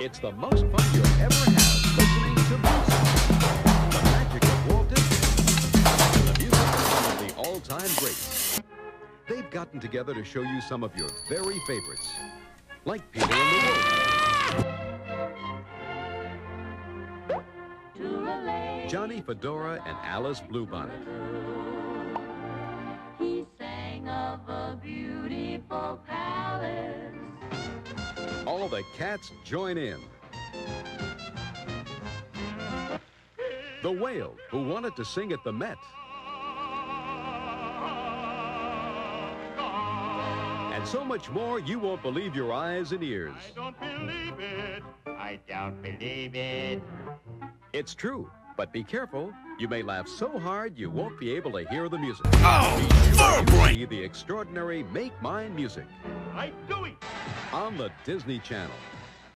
It's the most fun you'll ever have listening to music. The magic of Walt Disney. And the music of the all-time greats. They've gotten together to show you some of your very favorites. Like Peter and the Wolf. Johnny Fedora and Alice Bluebonnet. He sang of a beautiful palace. All the cats join in. The Whale, who wanted to sing at the Met. And so much more you won't believe your eyes and ears. I don't believe it. I don't believe it. It's true, but be careful. You may laugh so hard you won't be able to hear the music. Oh, Be sure oh, you see the extraordinary Make Mine music I do it. on the Disney Channel.